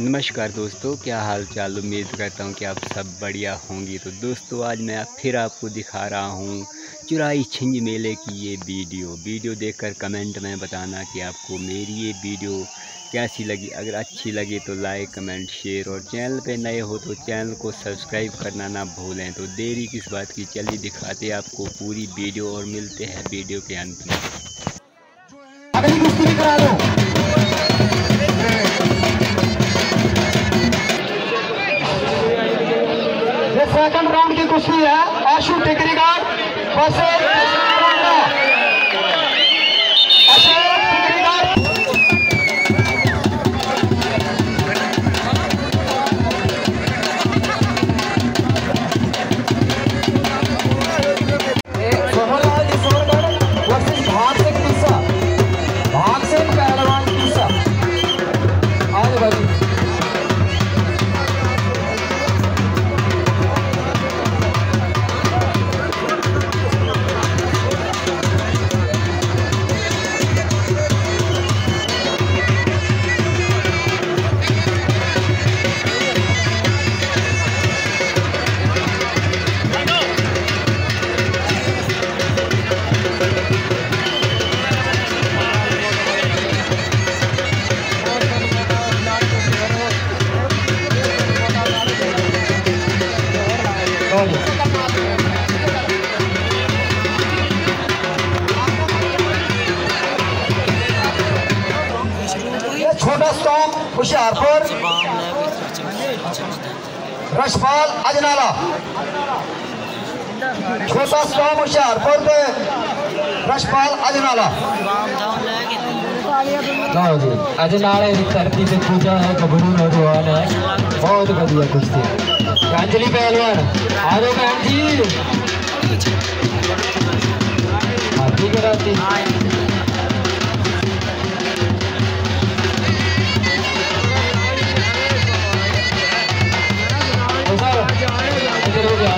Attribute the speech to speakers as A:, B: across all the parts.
A: नमस्कार दोस्तों, क्या हाल चाल उम्मीद करता हूँ कि आप सब बढ़िया होंगी। तो दोस्तों, आज मैं फिर आपको दिखा रहा हूँ चुराई छिंज मेले की ये वीडियो। वीडियो देखकर कमेंट में बताना कि आपको मेरी ये वीडियो कैसी लगी। अगर अच्छी लगी तो लाइक, कमेंट, शेयर और चैनल पे नए हो तो चैनल को सब्सक्राइब करना ना भूलें। तो देरी किस बात की? चलिए दिखाते आपको पूरी वीडियो और मिलते हैं वीडियो के अंत में।
B: सेकंड राउंड की कुश्ती है। आशु टिकरीगढ़ वर्सेस कब्रस्तान होशियारपुर रशपाल अजनाला छोटा स्टॉप होशियारपुर
C: पे रशपाल अजनाला धरती से पूजा है गबरू नौजवान है। बहुत बढ़िया कुश्ती अंजलि पहलवान आ जाओ
B: जी। अच्छा। ठीक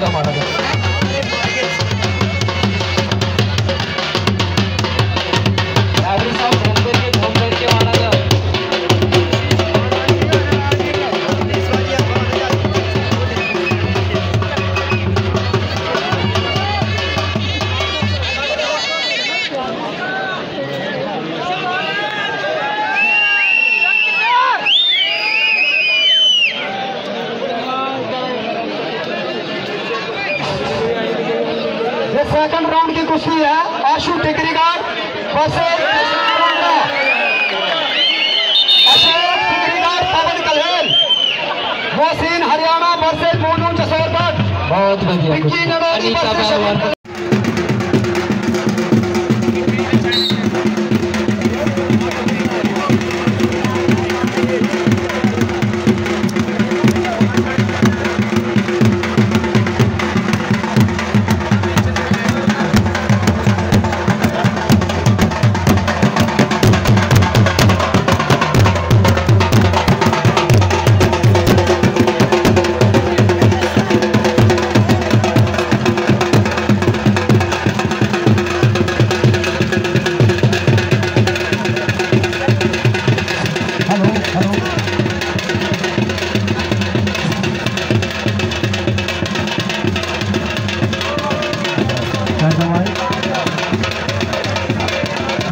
B: का माना कुश्ती है। आशु टिकरीगढ़ बसे अशोक पवन कल्हेल मोहसिन हरियाणा वर्सेस मोनू जसोरगढ़
C: बहुत बढ़िया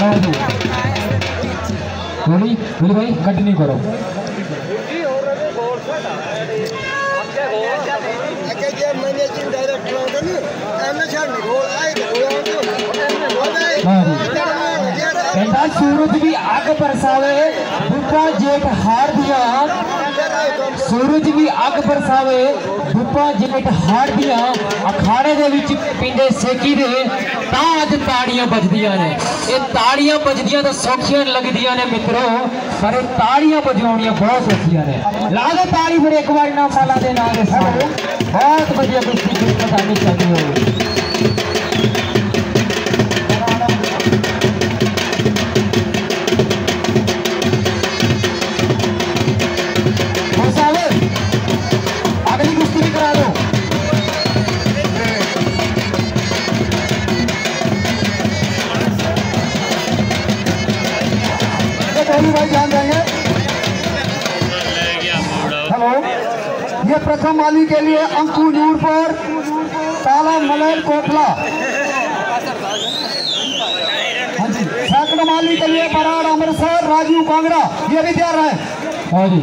B: मार भी
C: बोली बोली भाई कट नहीं करो।
D: हाँ। सूरत की आग बरसावे भूपा जेठ हार दिया। सूरज
C: भी अग परसावे भूपा जेठ हार दिया। अखाड़े के पिंडे सेकी दे। ਅੱਗ ਬਰਸਾਵੇ ਬੁੱਪਾ ਜੇਠ ਹਾਰ ਦੀਆਂ ਅਖਾੜੇ ਦੇ ਵਿੱਚ ਪਿੰਡੇ ਸੇਕੀ ਦੇ ਤਾਂ ਅੱਜ ਤਾੜੀਆਂ ਵੱਜਦੀਆਂ ਨੇ ਇਹ ਤਾੜੀਆਂ ਵੱਜਦੀਆਂ ਤਾਂ ਸੌਖੀਆਂ ਲੱਗਦੀਆਂ ਨੇ ਮਿੱਤਰੋ ਪਰ ਇਹ ਤਾੜੀਆਂ ਵਜਾਉਣੀਆਂ ਬਹੁਤ ਔਖੀਆਂ ਨੇ ਲਾ ਦੇ ਤਾੜੀ ਫਿਰ ਇੱਕ ਵਾਰ ਨਾ ਮਾਲਾ ਦੇ ਨਾਲ ਦੇ ਸਾਰੇ ਬਹੁਤ ਵਧੀਆ ਕੁਸ਼ਤੀ ਕਿਸਮਤ ਆਣੀ ਚਾਹੀਦੀ ਹੋਵੇ
B: प्रथम वाली के लिए अंकु नूरपुर काला मलैल कोटला। हाँ सेकंड के लिए बराड़ अमृतसर राजू कांगड़ा, ये भी तैयार है।
C: हाँ जी।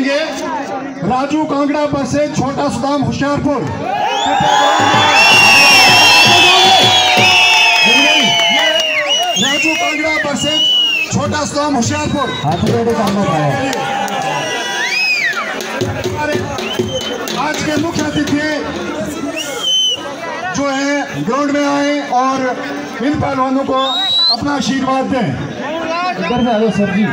E: करेंगे। राजू कांगड़ा पर से छोटा सुदाम होशियारपुर। राजू कांगड़ा पर से छोटा सुदाम होशियारपुर।
C: है।
E: आज के मुख्य अतिथि जो है ग्राउंड में आए और इन पहलवानों को अपना आशीर्वाद दें।
C: सर जी।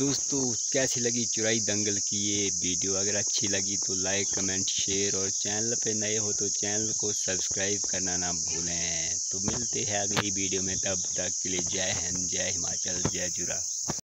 A: दोस्तों, कैसी लगी चुराई दंगल की ये वीडियो? अगर अच्छी लगी तो लाइक, कमेंट, शेयर और चैनल पे नए हो तो चैनल को सब्सक्राइब करना ना भूलें। तो मिलते हैं अगली वीडियो में, तब तक के लिए जय हिंद, जय हिमाचल, जय चुरा